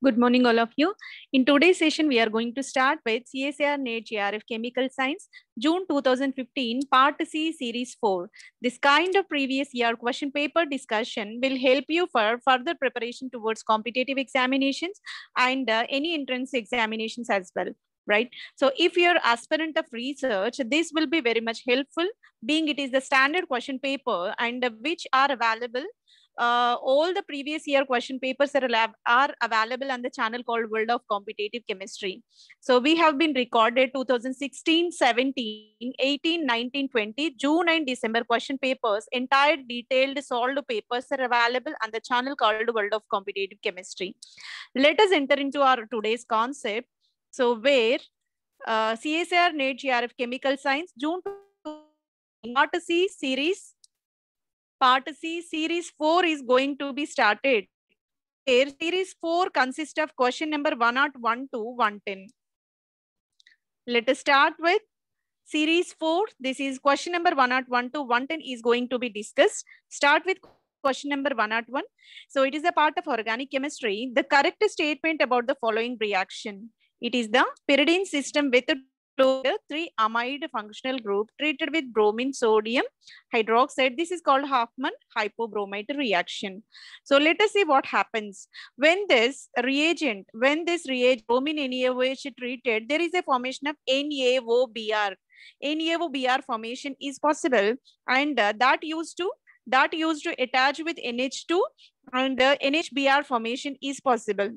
Good morning, all of you. In today's session, we are going to start with CSIR NET JRF Chemical Science, June 2015, Part C, Series 4. This kind of previous year question paper discussion will help you for further preparation towards competitive examinations and uh, any entrance examinations as well. Right. So if you're aspirant of research, this will be very much helpful being it is the standard question paper and which are available uh, all the previous year question papers are, are available on the channel called World of Competitive Chemistry. So we have been recorded 2016, 17, 18, 19, 20, June and December question papers. Entire detailed solved papers are available on the channel called World of Competitive Chemistry. Let us enter into our today's concept. So where uh, CSIR NET JRF Chemical Science, June Part C series Part C, Series 4 is going to be started. Here, Series 4 consists of question number 101 to 110. Let us start with Series 4. This is question number 101 to 110 is going to be discussed. Start with question number 101. So it is a part of organic chemistry. The correct statement about the following reaction. It is the pyridine system with three amide functional group treated with bromine sodium hydroxide. This is called Hofmann hypobromite reaction. So let us see what happens. When this reagent, when this reagent bromine NaOH treated, there is a formation of NaOBr. NaOBr formation is possible and uh, that used to that used to attach with NH2 and uh, NHBr formation is possible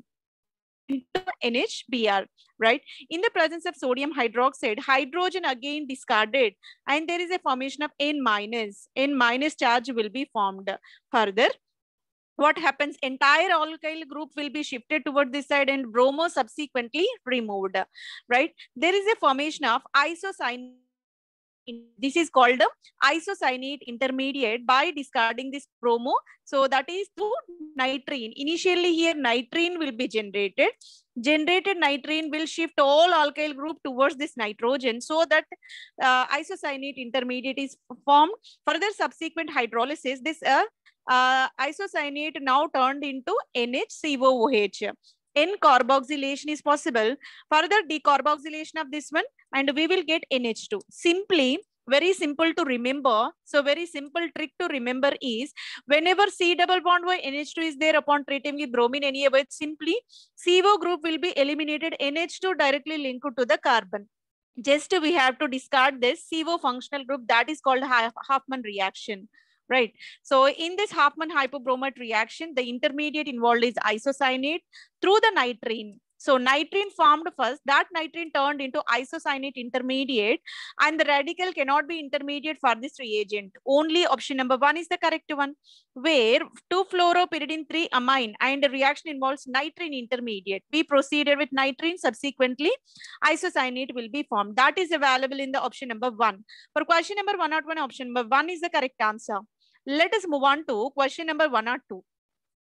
NHBr, right? In the presence of sodium hydroxide, hydrogen again discarded and there is a formation of N minus. N minus charge will be formed. Further, what happens? Entire alkyl group will be shifted toward this side and bromo subsequently removed, right? There is a formation of isocyanate this is called isocyanate intermediate by discarding this bromo. So that is through nitrene. Initially here nitrene will be generated. Generated nitrene will shift all alkyl group towards this nitrogen so that uh, isocyanate intermediate is formed. Further subsequent hydrolysis, this uh, uh, isocyanate now turned into NHCOOH. N carboxylation is possible. Further decarboxylation of this one and we will get NH2. Simply, very simple to remember. So very simple trick to remember is whenever C double bond Y NH2 is there upon treating with bromine NaOH, simply CO group will be eliminated. NH2 directly linked to the carbon. Just we have to discard this CO functional group that is called Hofmann reaction right? So in this Hofmann hypobromite reaction, the intermediate involved is isocyanate through the nitrene. So nitrene formed first, that nitrene turned into isocyanate intermediate and the radical cannot be intermediate for this reagent. Only option number one is the correct one where 2-fluoropyridine 3 amine and the reaction involves nitrene intermediate. We proceeded with nitrene subsequently isocyanate will be formed. That is available in the option number one. For question number 101 option number one is the correct answer. Let us move on to question number 102.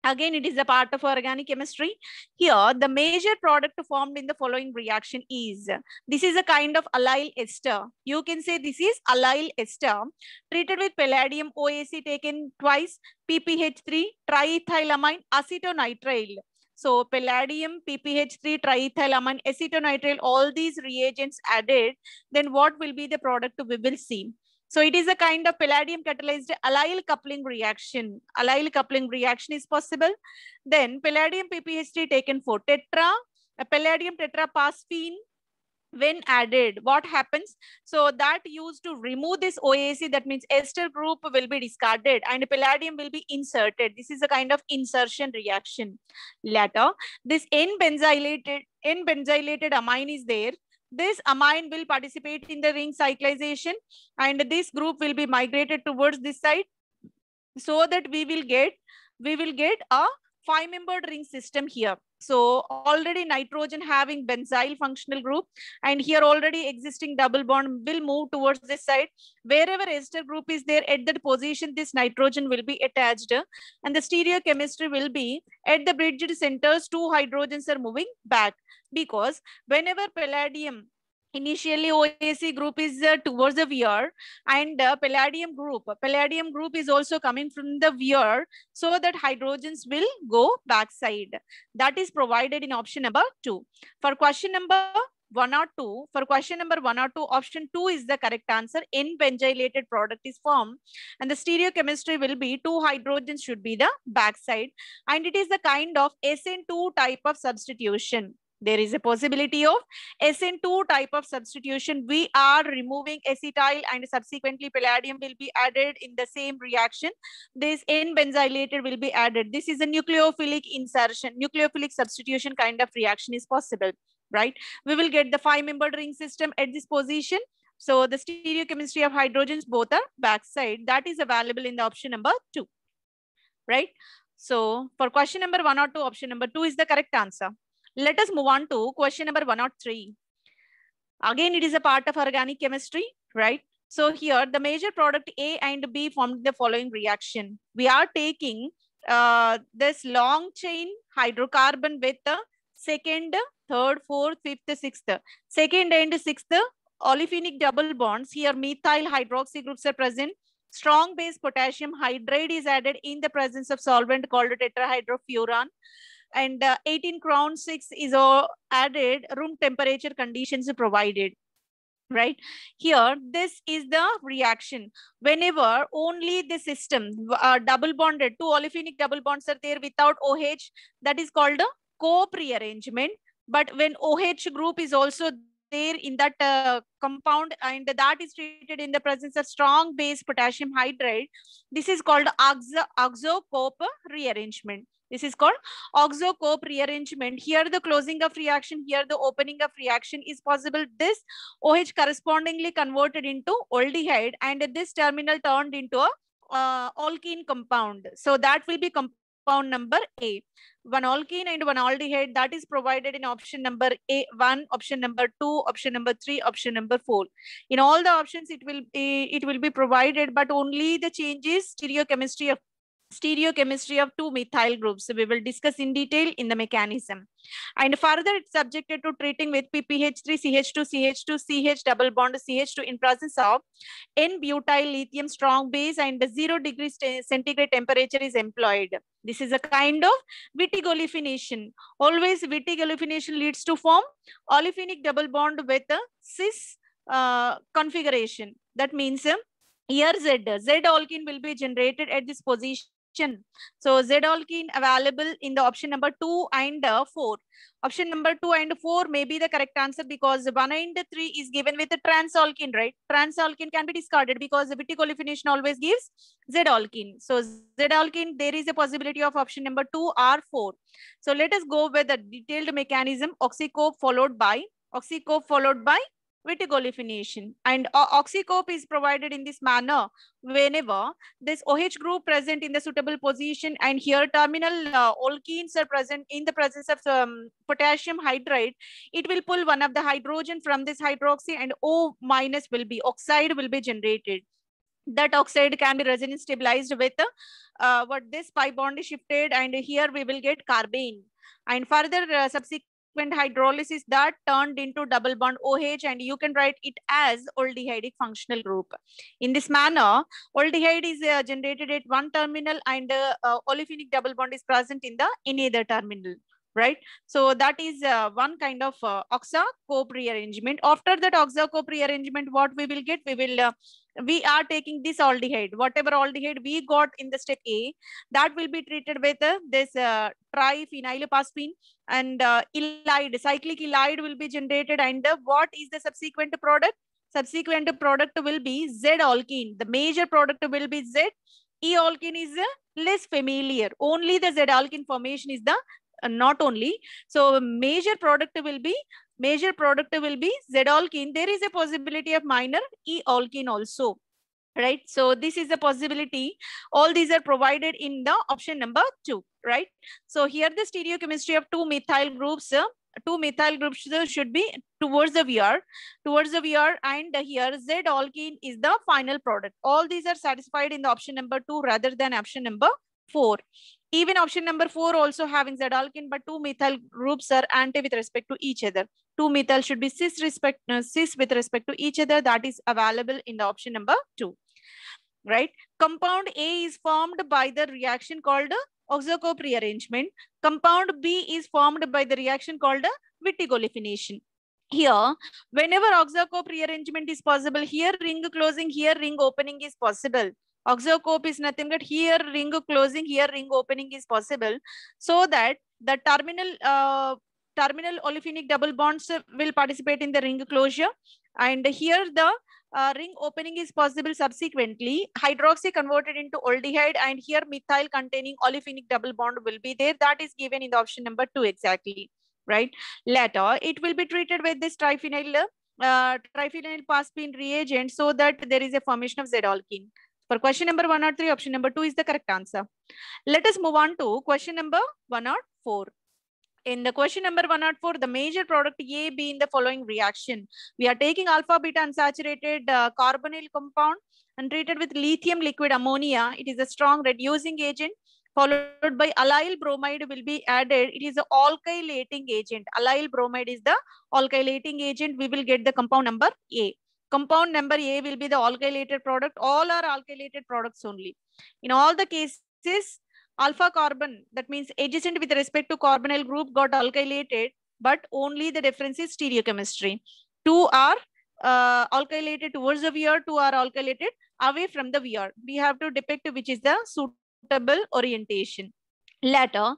Again, it is a part of organic chemistry. Here, the major product formed in the following reaction is, this is a kind of allyl ester. You can say this is allyl ester treated with palladium OAC taken twice, PPH3, triethylamine, acetonitrile. So palladium, PPH3, triethylamine, acetonitrile, all these reagents added, then what will be the product we will see. So it is a kind of palladium catalyzed allyl coupling reaction. Allyl coupling reaction is possible. Then palladium PPH3 taken for tetra, a palladium tetraphosphine when added, what happens? So that used to remove this OAC, that means ester group will be discarded and palladium will be inserted. This is a kind of insertion reaction. Later, this N-benzylated N-benzylated amine is there this amine will participate in the ring cyclization and this group will be migrated towards this side so that we will get we will get a five membered ring system here so already nitrogen having benzyl functional group and here already existing double bond will move towards this side. Wherever ester group is there at that position this nitrogen will be attached. And the stereochemistry will be at the bridged centers two hydrogens are moving back. Because whenever palladium initially OAC group is uh, towards the weir and uh, palladium group. Palladium group is also coming from the weir so that hydrogens will go backside. That is provided in option number two. For question number one or two, for question number one or two, option two is the correct answer. N-benzylated product is formed and the stereochemistry will be two hydrogens should be the backside and it is the kind of SN2 type of substitution there is a possibility of SN2 type of substitution. We are removing acetyl and subsequently palladium will be added in the same reaction. This N-benzylated will be added. This is a nucleophilic insertion, nucleophilic substitution kind of reaction is possible, right? We will get the five-membered ring system at this position. So the stereochemistry of hydrogens both are backside. That is available in the option number two, right? So for question number one or two, option number two is the correct answer. Let us move on to question number one or three. Again, it is a part of organic chemistry, right? So here the major product A and B formed the following reaction. We are taking uh, this long chain hydrocarbon with the second, third, fourth, fifth, sixth. Second and sixth olefinic double bonds. Here methyl hydroxy groups are present. Strong base potassium hydride is added in the presence of solvent called tetrahydrofuran and uh, 18 crown 6 is uh, added room temperature conditions provided right? Here this is the reaction. Whenever only the system uh, double bonded two olefinic double bonds are there without oh that is called a cope rearrangement but when oh group is also there in that uh, compound and that is treated in the presence of strong base potassium hydride this is called oxo oxo-cope rearrangement this is called oxo-cope rearrangement. Here the closing of reaction, here the opening of reaction is possible. This OH correspondingly converted into aldehyde and this terminal turned into a uh, alkene compound. So that will be compound number A. One alkene and one aldehyde that is provided in option number A, one, option number two, option number three, option number four. In all the options, it will be, it will be provided, but only the changes stereochemistry of stereochemistry of two methyl groups. We will discuss in detail in the mechanism. And further, it's subjected to treating with PPH3, CH2, CH2, CH double bond CH2 in presence of N-butyl lithium strong base and zero degree centigrade temperature is employed. This is a kind of Wittig olefination. Always Wittig olefination leads to form olefinic double bond with a cis uh, configuration. That means uh, here Z, Z alkene will be generated at this position so Z alkene available in the option number two and uh, four. Option number two and four may be the correct answer because one and three is given with a trans alkene, right? Trans alkene can be discarded because the Wittig olefination always gives Z alkene. So Z alkene, there is a possibility of option number two or four. So let us go with the detailed mechanism oxycope followed by oxycope followed by Wittig. And uh, oxycope is provided in this manner whenever this OH group present in the suitable position and here terminal uh, alkenes are present in the presence of um, potassium hydride, it will pull one of the hydrogen from this hydroxy and O minus will be, oxide will be generated. That oxide can be resonance stabilized with uh, what this pi bond is shifted and here we will get carbene. And further uh, subsequent subsequent hydrolysis that turned into double bond OH and you can write it as aldehydic functional group. In this manner, aldehyde is uh, generated at one terminal and uh, uh, olefinic double bond is present in the any other terminal right? So that is uh, one kind of uh, oxa-cope rearrangement. After that oxa-cope rearrangement, what we will get, we will, uh, we are taking this aldehyde, whatever aldehyde we got in the step A, that will be treated with uh, this uh, and uh, cyclic ylide will be generated and uh, what is the subsequent product? Subsequent product will be Z-alkene. The major product will be Z. E-alkene is uh, less familiar. Only the Z-alkene formation is the uh, not only. So major product will be major product will be Z-alkene. There is a possibility of minor E-alkene also right? So this is a possibility. All these are provided in the option number two, right? So here the stereochemistry of two methyl groups, uh, two methyl groups uh, should be towards the VR, towards the VR and here Z alkene is the final product. All these are satisfied in the option number two rather than option number 4. Even option number 4 also having Z but two methyl groups are anti with respect to each other. Two methyl should be cis, respect, uh, cis with respect to each other. That is available in the option number 2. Right? Compound A is formed by the reaction called Oxocope rearrangement. Compound B is formed by the reaction called Wittig olefination here whenever oxocope rearrangement is possible here ring closing here ring opening is possible oxocope is nothing but here ring closing here ring opening is possible so that the terminal uh, terminal olefinic double bonds will participate in the ring closure and here the uh, ring opening is possible subsequently hydroxy converted into aldehyde and here methyl containing olefinic double bond will be there that is given in the option number two exactly right? Later, it will be treated with this triphenyl, uh, triphenyl phosphine reagent so that there is a formation of Z-alkene. For question number one or three, option number two is the correct answer. Let us move on to question number one or four. In the question number one or four, the major product A be in the following reaction. We are taking alpha beta unsaturated uh, carbonyl compound and treated with lithium liquid ammonia. It is a strong reducing agent followed by allyl bromide will be added. It is an alkylating agent. Allyl bromide is the alkylating agent. We will get the compound number A. Compound number A will be the alkylated product. All are alkylated products only. In all the cases, alpha carbon, that means adjacent with respect to carbonyl group got alkylated, but only the difference is stereochemistry. Two are uh, alkylated towards the VR, two are alkylated away from the VR. We have to depict which is the suitable orientation. Later,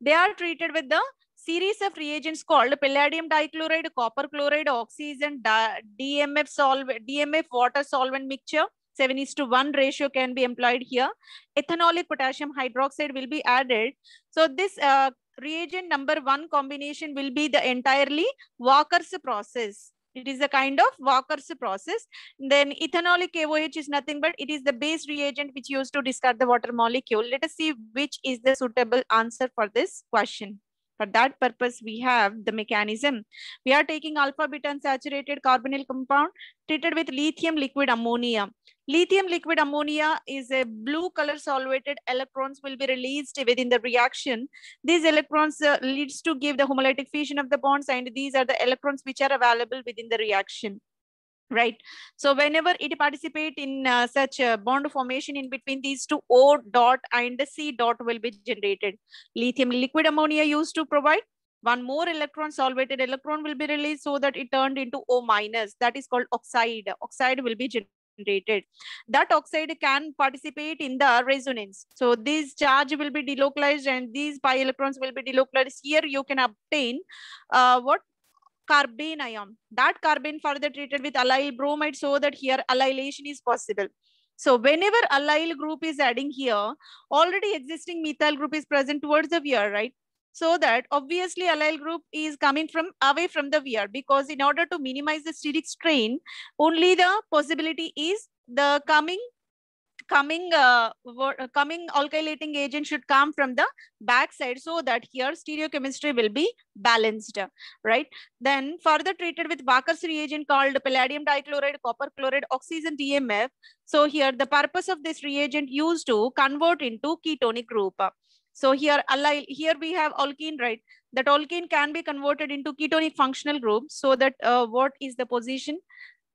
they are treated with the series of reagents called palladium dichloride, copper chloride, oxygen, DMF solvent, DMF water solvent mixture. 7 is to 1 ratio can be employed here. Ethanolic potassium hydroxide will be added. So this uh, reagent number one combination will be the entirely Wacker's process. It is a kind of Wacker's process. Then ethanolic KOH is nothing but it is the base reagent which used to discard the water molecule. Let us see which is the suitable answer for this question. For that purpose, we have the mechanism. We are taking alpha beta unsaturated carbonyl compound treated with lithium liquid ammonia. Lithium liquid ammonia is a blue color solvated electrons will be released within the reaction. These electrons uh, leads to give the homolytic fission of the bonds and these are the electrons which are available within the reaction right? So whenever it participate in uh, such a bond formation in between these two o dot and c dot will be generated. Lithium liquid ammonia used to provide one more electron solvated electron will be released so that it turned into o minus. That is called oxide. Oxide will be generated. That oxide can participate in the resonance. So this charge will be delocalized and these pi electrons will be delocalized. Here you can obtain uh, what carbene ion. That carbene further treated with allyl bromide so that here allylation is possible. So whenever allyl group is adding here, already existing methyl group is present towards the VR, right? So that obviously allyl group is coming from away from the VR because in order to minimize the steric strain, only the possibility is the coming coming uh, uh, coming alkylating agent should come from the back side so that here stereochemistry will be balanced right? Then further treated with Wacker's reagent called palladium dichloride copper chloride oxygen DMF so here the purpose of this reagent used to convert into ketonic group. So here allyl here we have alkene right? That alkene can be converted into ketonic functional group so that uh, what is the position?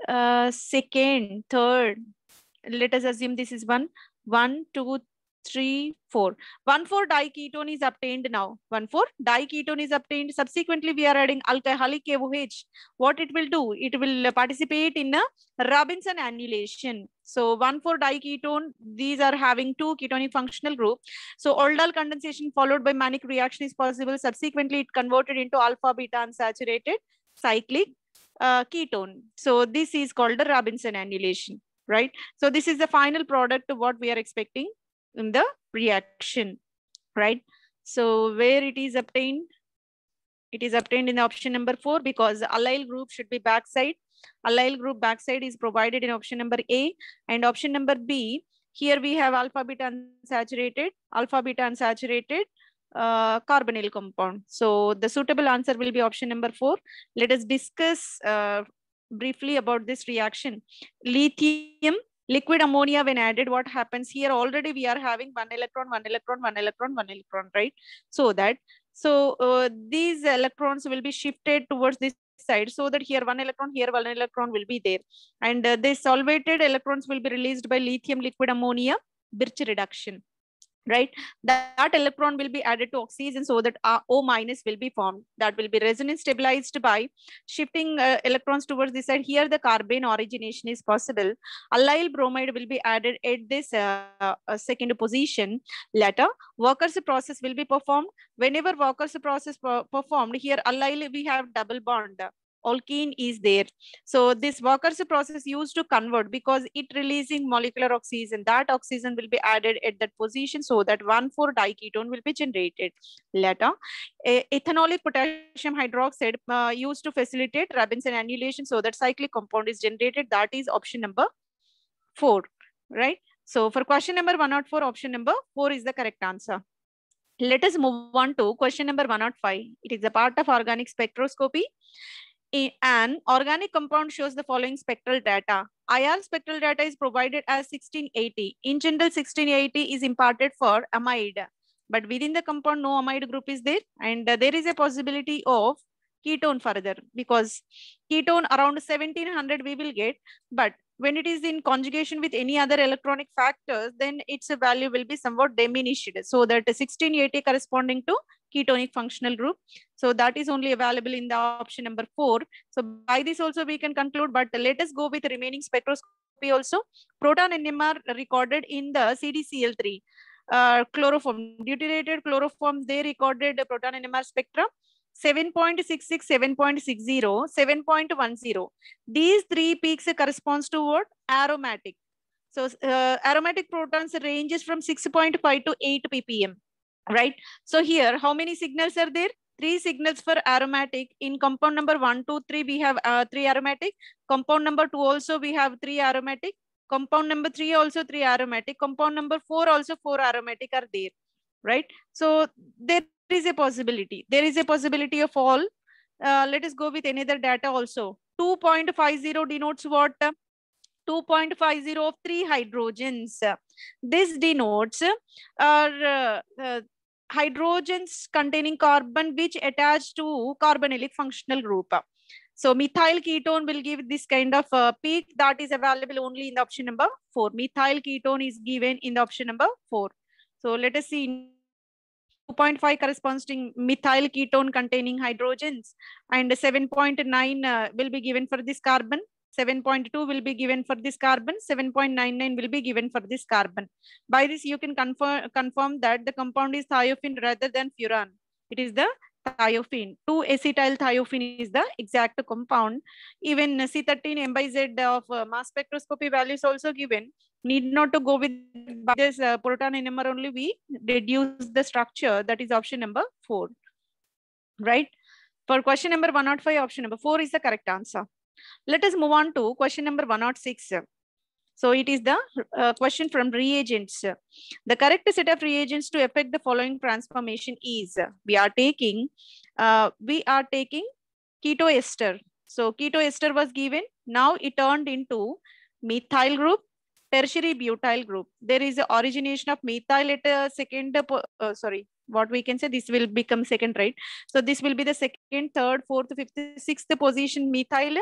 Uh, second third let us assume this is one, one, two, three, four. One four diketone is obtained now. One four diketone is obtained. Subsequently, we are adding alcoholic KOH. What it will do? It will participate in a Robinson annulation. So one four diketone, these are having two ketonic functional group. So aldol condensation followed by Mannich reaction is possible. Subsequently, it converted into alpha beta unsaturated cyclic uh, ketone. So this is called the Robinson annulation right? So this is the final product of what we are expecting in the reaction, right? So where it is obtained, it is obtained in the option number four because allyl group should be backside. Allyl group backside is provided in option number A and option number B. Here we have alpha beta unsaturated, alpha beta unsaturated uh, carbonyl compound. So the suitable answer will be option number four. Let us discuss uh, briefly about this reaction. Lithium Liquid ammonia when added, what happens here? Already we are having one electron, one electron, one electron, one electron, right? So that, so uh, these electrons will be shifted towards this side so that here one electron, here one electron will be there. And uh, the solvated electrons will be released by lithium liquid ammonia, Birch reduction right? That, that, electron will be added to oxygen so that O minus will be formed. That will be resonance stabilized by shifting uh, electrons towards this side. Here the carbene origination is possible. Allyl bromide will be added at this uh, uh second position. Later, Wacker's process will be performed. Whenever Wacker's process performed, here allyl we have double bond alkene is there. So this Wacker's process used to convert because it releasing molecular oxygen. That oxygen will be added at that position so that 1,4-diketone will be generated. Later, ethanolic potassium hydroxide uh, used to facilitate Robinson annulation so that cyclic compound is generated. That is option number 4, right? So for question number 104, option number 4 is the correct answer. Let us move on to question number 105. It is a part of organic spectroscopy an organic compound shows the following spectral data. IR spectral data is provided as 1680. In general, 1680 is imparted for amide. But within the compound, no amide group is there. And uh, there is a possibility of ketone further because ketone around 1700 we will get. But when it is in conjugation with any other electronic factors, then its value will be somewhat diminished. So that 1680 corresponding to ketonic functional group. So that is only available in the option number four. So by this also we can conclude, but let us go with remaining spectroscopy also. Proton NMR recorded in the CDCl3. Uh, chloroform, deuterated chloroform, they recorded the proton NMR spectrum 7.66, 7.60, 7.10. These three peaks corresponds to what? Aromatic. So uh, aromatic protons ranges from 6.5 to 8 ppm, right? So here, how many signals are there? Three signals for aromatic. In compound number one, two, three, we have uh, three aromatic. Compound number two also we have three aromatic. Compound number three also three aromatic. Compound number four also four aromatic are there, right? So there is a possibility. There is a possibility of all. Uh, let us go with another data also. 2.50 denotes what? 2.50 of three hydrogens. This denotes uh, uh, hydrogens containing carbon which attach to carbonylic functional group. So methyl ketone will give this kind of uh, peak that is available only in the option number 4. Methyl ketone is given in the option number 4. So let us see 2.5 corresponds to methyl ketone containing hydrogens and 7.9 uh, will be given for this carbon 7.2 will be given for this carbon 7.99 will be given for this carbon. By this you can confirm confirm that the compound is thiophene rather than furan. It is the thiophene 2-acetyl thiophene is the exact compound. Even c13 m by z of uh, mass spectroscopy values also given. Need not to go with by this uh, proton NMR only. We reduce the structure. That is option number 4 right? For question number 105 option number 4 is the correct answer let us move on to question number 106 so it is the uh, question from reagents the correct set of reagents to affect the following transformation is we are taking uh, we are taking keto ester so keto ester was given now it turned into methyl group tertiary butyl group. There is a origination of methyl at a second, uh, uh, sorry, what we can say, this will become second, right? So this will be the second, third, fourth, fifth, sixth position methyl,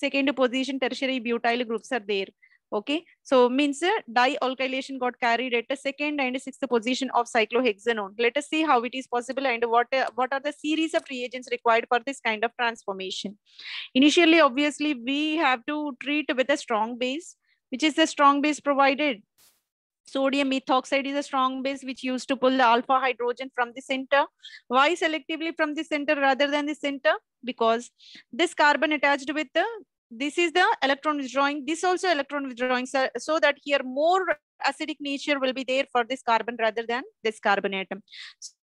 second position tertiary butyl groups are there. Okay, so means uh, dialkylation got carried at a second and sixth position of cyclohexanone. Let us see how it is possible and what, uh, what are the series of reagents required for this kind of transformation. Initially, obviously, we have to treat with a strong base which is the strong base provided. Sodium methoxide is a strong base which used to pull the alpha hydrogen from the center. Why selectively from the center rather than the center? Because this carbon attached with the, this is the electron withdrawing, this also electron withdrawing, so, so that here more acidic nature will be there for this carbon rather than this carbon atom.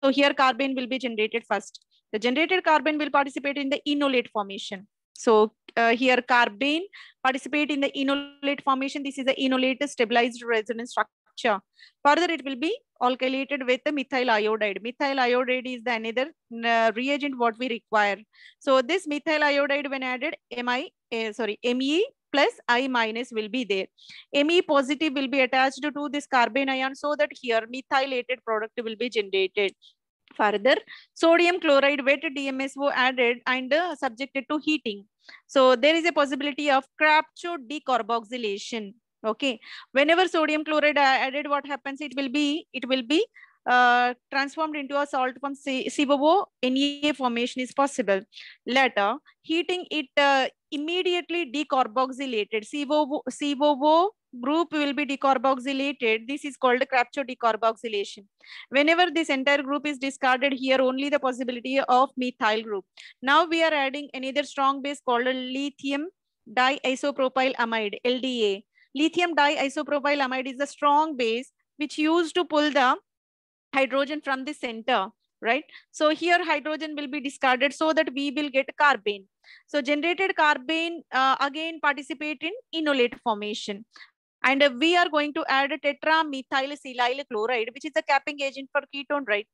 So here carbon will be generated first. The generated carbon will participate in the enolate formation. So uh, here carbene participate in the enolate formation. This is the enolate stabilized resonance structure. Further, it will be alkylated with the methyl iodide. Methyl iodide is the another uh, reagent what we require. So this methyl iodide when added, Mi, uh, sorry, Me plus I minus will be there. Me positive will be attached to this carbene ion so that here methylated product will be generated. Further, sodium chloride wet DMSO added and uh, subjected to heating. So there is a possibility of Krapcho decarboxylation. Okay. Whenever sodium chloride added, what happens? It will be, it will be uh, transformed into a salt from COO, NA formation is possible. Later, heating it uh, immediately decarboxylated. COO, COO group will be decarboxylated. This is called Krapcho decarboxylation. Whenever this entire group is discarded here, only the possibility of methyl group. Now we are adding another strong base called lithium diisopropyl amide, LDA. Lithium diisopropyl amide is a strong base which used to pull the hydrogen from the center, right? So here hydrogen will be discarded so that we will get carbene. So generated carbene uh, again participate in enolate formation. And uh, we are going to add tetramethylsilyl chloride, which is a capping agent for ketone, right?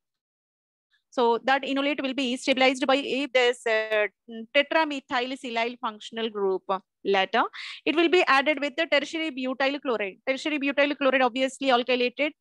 So that enolate will be stabilized by this uh, tetramethylsilyl functional group later. It will be added with the tertiary butyl chloride. Tertiary butyl chloride obviously alkylated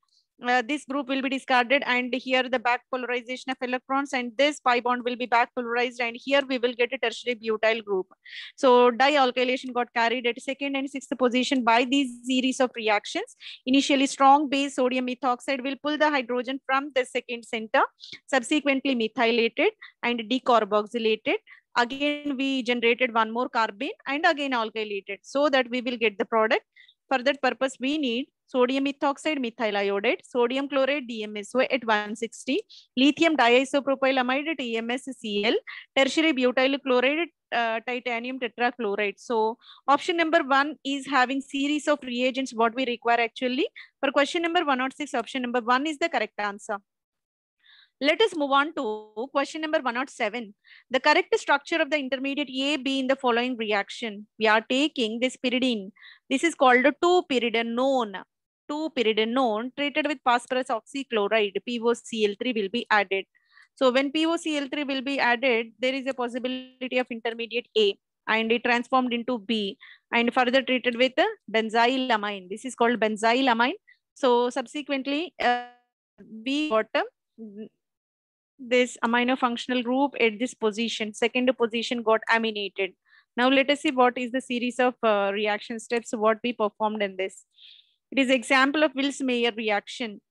uh, this group will be discarded and here the back polarization of electrons and this pi bond will be back polarized and here we will get a tertiary butyl group. So dialkylation got carried at second and sixth position by these series of reactions. Initially strong base sodium methoxide will pull the hydrogen from the second center, subsequently methylated and decarboxylated again we generated one more carbene and again alkylated so that we will get the product for that purpose we need sodium methoxide methyl iodide, sodium chloride DMSO at 160, lithium diisopropyl amide TMSCl, tertiary butyl chloride uh, titanium tetrachloride. So option number one is having series of reagents what we require actually. For question number 106, option number one is the correct answer. Let us move on to question number 107. The correct structure of the intermediate A, B in the following reaction. We are taking this pyridine. This is called a 2-pyridinone. 2-pyridinone treated with phosphorus oxychloride, POCl3 will be added. So when POCl3 will be added, there is a possibility of intermediate A and it transformed into B and further treated with benzylamine. This is called benzylamine. So subsequently, uh, we got uh, this amino functional group at this position. Second position got aminated. Now let us see what is the series of uh, reaction steps, what we performed in this. It is example of Vilsmeier reaction,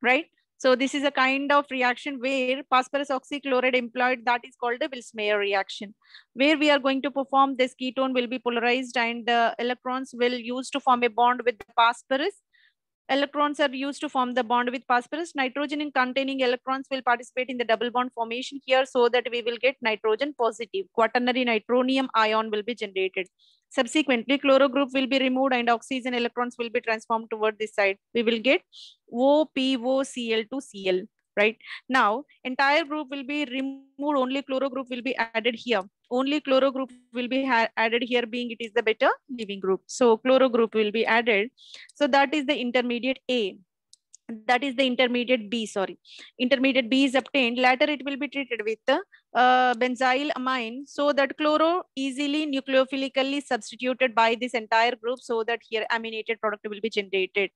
right? So this is a kind of reaction where phosphorus oxychloride employed that is called the Vilsmeier reaction, where we are going to perform this ketone will be polarized and the electrons will use to form a bond with the phosphorus Electrons are used to form the bond with phosphorus. Nitrogen in containing electrons will participate in the double bond formation here so that we will get nitrogen positive. Quaternary nitronium ion will be generated. Subsequently, chloro group will be removed and oxygen electrons will be transformed toward this side. We will get OPOCl2Cl right? Now, entire group will be removed, only chloro group will be added here. Only chloro group will be added here being it is the better leaving group. So chloro group will be added. So that is the intermediate A. That is the intermediate B, sorry. Intermediate B is obtained. Later it will be treated with the uh, benzyl amine so that chloro easily nucleophilically substituted by this entire group so that here aminated product will be generated.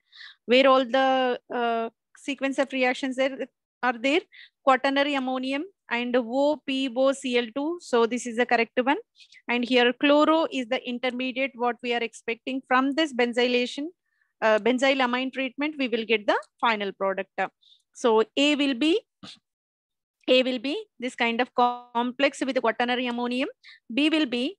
Where all the uh, sequence of reactions there are there quaternary ammonium and OPOCl2. So this is the correct one. And here chloro is the intermediate what we are expecting from this benzylation, uh, benzylamine treatment, we will get the final product. So A will be A will be this kind of complex with the quaternary ammonium. B will be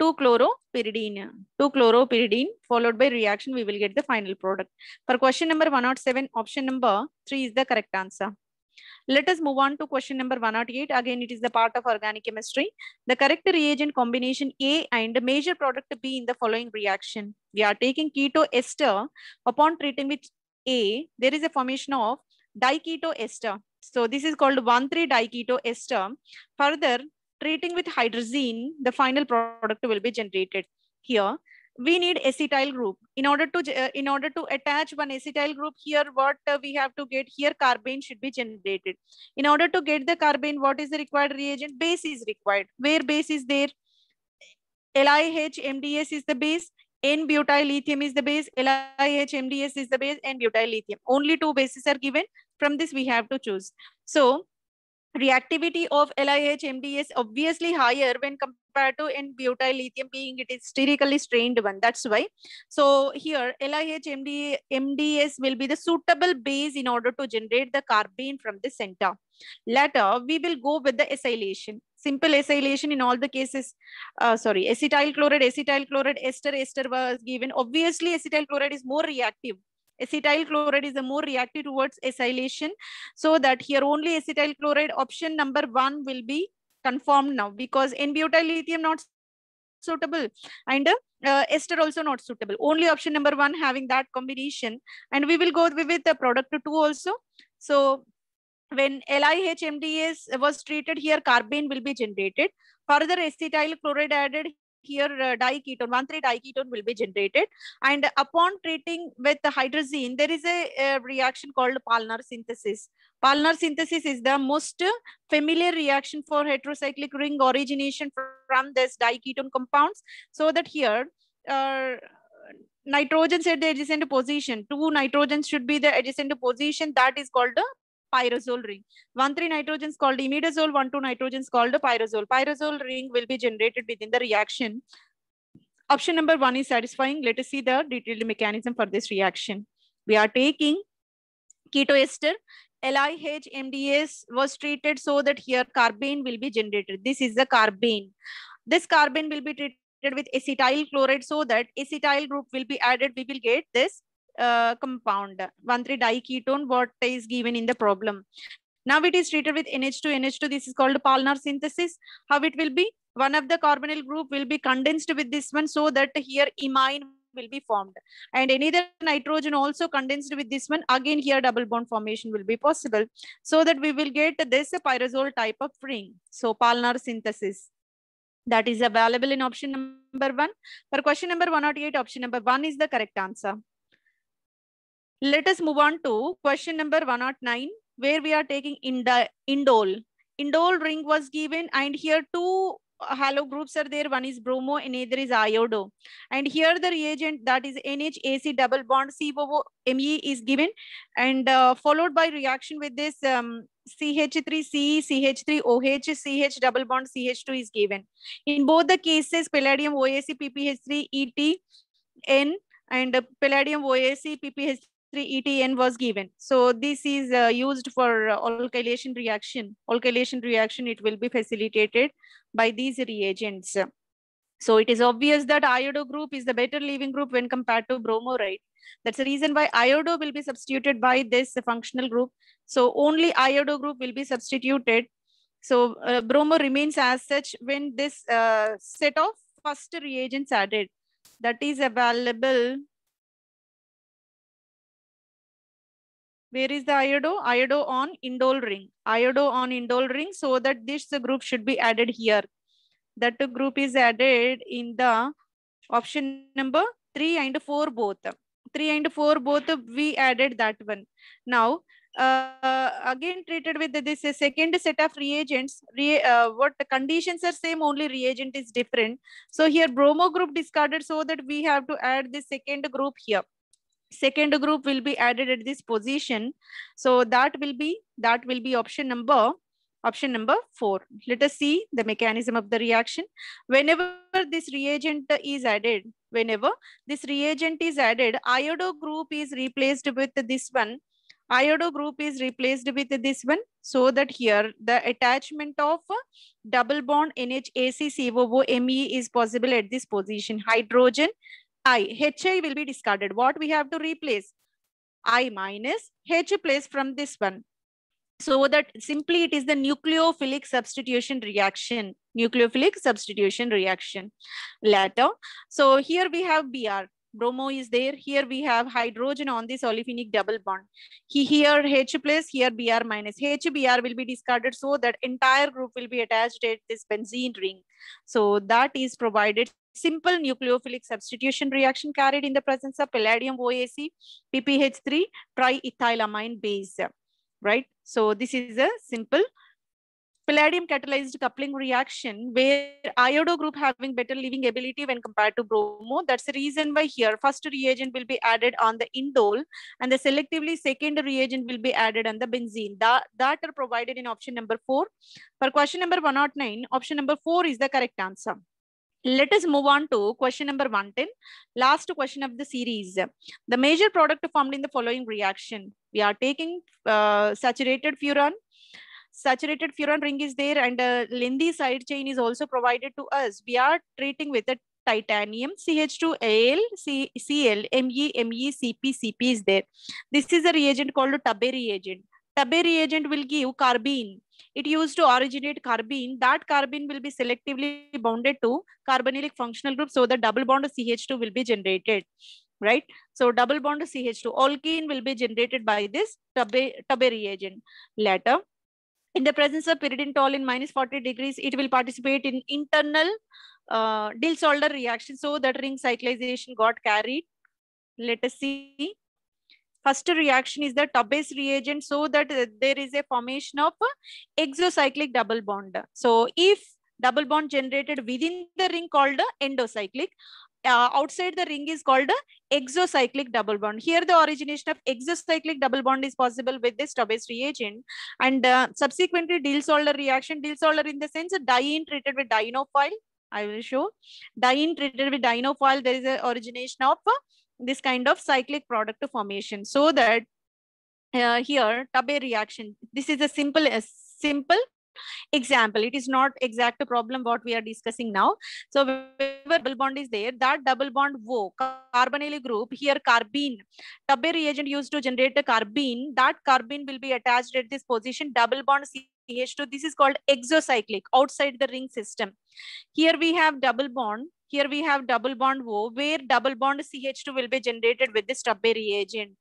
2-chloropyridine. 2-chloropyridine followed by reaction, we will get the final product. For question number 107, option number 3 is the correct answer. Let us move on to question number 108. Again, it is the part of organic chemistry. The correct reagent combination A and major product B in the following reaction. We are taking keto ester. Upon treating with A, there is a formation of diketo ester. So this is called 1,3-diketo ester. Further, treating with hydrazine, the final product will be generated. Here, we need acetyl group. In order to uh, in order to attach one acetyl group here what uh, we have to get here carbene should be generated. In order to get the carbene what is the required reagent? Base is required. Where base is there? LiH MDS is the base, N-butyl lithium is the base, LiH MDS is the base, N-butyl lithium. Only two bases are given. From this, we have to choose. So reactivity of LiH MDS obviously higher when compared to N-butyl lithium being it is sterically strained one. That's why. So here LiH MD, MDS will be the suitable base in order to generate the carbene from the center. Later, we will go with the acylation. Simple acylation in all the cases. Uh, sorry, acetyl chloride, acetyl chloride, ester, ester was given. Obviously, acetyl chloride is more reactive acetyl chloride is a more reactive towards acylation so that here only acetyl chloride option number one will be confirmed now because n-butyl lithium not suitable and uh, ester also not suitable only option number one having that combination and we will go with the product two also so when LiHMDS was treated here carbene will be generated further acetyl chloride added here uh, diketone, 1,3-diketone will be generated. And upon treating with the hydrazine, there is a, a reaction called Paal-Knorr synthesis. Paal-Knorr synthesis is the most familiar reaction for heterocyclic ring origination from this diketone compounds. So that here, uh, nitrogens at the adjacent position, two nitrogens should be the adjacent position that is called the pyrazole ring. 1,3 nitrogen is called imidazole, 1,2 nitrogen is called a pyrazole. Pyrazole ring will be generated within the reaction. Option number one is satisfying. Let us see the detailed mechanism for this reaction. We are taking ketoester. LiH MDS was treated so that here carbene will be generated. This is the carbene. This carbene will be treated with acetyl chloride so that acetyl group will be added. We will get this uh, compound, 1,3-diketone, what is given in the problem. Now it is treated with NH2, NH2. This is called Paal-Knorr synthesis. How it will be? One of the carbonyl group will be condensed with this one so that here imine will be formed. And any other nitrogen also condensed with this one. Again, here double bond formation will be possible. So that we will get this pyrazole type of ring. So Paal-Knorr synthesis that is available in option number one. For question number 108, option number one is the correct answer. Let us move on to question number 109, where we are taking indole. Indole ring was given and here two halo groups are there. One is bromo and other is iodo. And here the reagent that is NHAC double bond COOMe is given and uh, followed by reaction with this um, CH3CE, CH3OH, CH double bond CH2 is given. In both the cases, palladium OAC, PPH3, ET, N and uh, palladium OAC, PPH3, etn was given. So this is uh, used for uh, alkylation reaction. Alkylation reaction it will be facilitated by these reagents. So it is obvious that iodo group is the better leaving group when compared to bromo right? That's the reason why iodo will be substituted by this functional group. So only iodo group will be substituted. So uh, bromo remains as such when this uh, set of first reagents added. That is available Where is the iodo? Iodo on indole ring. Iodo on indole ring so that this group should be added here. That group is added in the option number 3 and 4 both. 3 and 4 both we added that one. Now uh, again treated with this second set of reagents re, uh, what the conditions are same only reagent is different so here bromo group discarded so that we have to add the second group here second group will be added at this position. So that will be that will be option number option number four. Let us see the mechanism of the reaction. Whenever this reagent is added whenever this reagent is added iodo group is replaced with this one. Iodo group is replaced with this one so that here the attachment of double bond NHAC ME is possible at this position. Hydrogen I, HI will be discarded. What we have to replace? I minus H place from this one. So that simply it is the nucleophilic substitution reaction. Nucleophilic substitution reaction. Later. So here we have Br. Bromo is there. Here we have hydrogen on this olefinic double bond. He, here H plus, here Br minus. HBr will be discarded so that entire group will be attached at this benzene ring. So that is provided simple nucleophilic substitution reaction carried in the presence of palladium OAC, PPH3 triethylamine base, right? So this is a simple palladium catalyzed coupling reaction where iodo group having better leaving ability when compared to bromo. That's the reason why here first reagent will be added on the indole and the selectively second reagent will be added on the benzene. That, that are provided in option number four. For question number 109, option number four is the correct answer. Let us move on to question number 110, last question of the series. The major product formed in the following reaction. We are taking uh, saturated furan, saturated furan ring is there and a lengthy side chain is also provided to us. We are treating with a titanium, CH2Al, C, Cl, Me, Me, Cp, Cp is there. This is a reagent called Tebbe reagent. Tebbe reagent will give carbene. It used to originate carbene. That carbene will be selectively bonded to carbonylic functional group so the double bond of CH2 will be generated right? So double bond of CH2, alkene will be generated by this Tebbe, Tebbe reagent. Later, in the presence of pyridine, pyridinol in minus 40 degrees, it will participate in internal uh, Diels-Alder reaction so that ring cyclization got carried. Let us see. First reaction is the Tebbe's reagent so that uh, there is a formation of exocyclic double bond. So if double bond generated within the ring called endocyclic, uh, outside the ring is called exocyclic double bond. Here the origination of exocyclic double bond is possible with this Tebbe's reagent and uh, subsequently Diels-Alder reaction. Diels-Alder in the sense diene treated with dienophile. I will show diene treated with dienophile. There is a origination of this kind of cyclic product formation. So that uh, here Tebbe reaction. This is a simple, a simple example it is not exact problem what we are discussing now so wherever double bond is there that double bond wo carbonyl group here carbene Tebbe reagent used to generate the carbene that carbene will be attached at this position double bond CH2 this is called exocyclic outside the ring system here we have double bond here we have double bond O where double bond CH2 will be generated with this Tebbe reagent.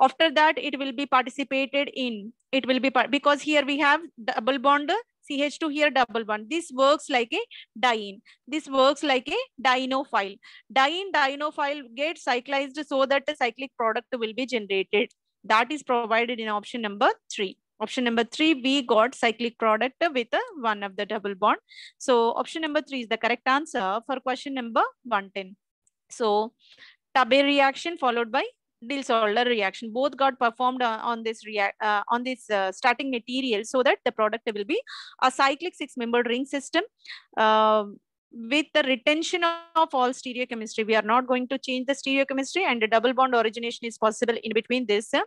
After that, it will be participated in, it will be, part because here we have double bond CH2 here double bond. This works like a diene. This works like a dienophile. Diene dienophile gets cyclized so that the cyclic product will be generated. That is provided in option number three. Option number three, we got cyclic product with a one of the double bond. So option number three is the correct answer for question number 110. So Tebbe reaction followed by Diels-Alder reaction. Both got performed uh, on this react uh, on this uh, starting material so that the product will be a cyclic six-membered ring system uh, with the retention of all stereochemistry. We are not going to change the stereochemistry and the double bond origination is possible in between this uh,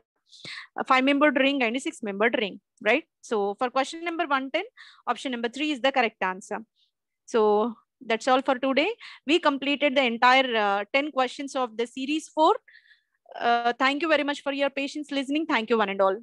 a five membered ring and a six membered ring, right? So for question number 110, option number three is the correct answer. So that's all for today. We completed the entire uh, 10 questions of the series four. Uh, thank you very much for your patience listening. Thank you one and all.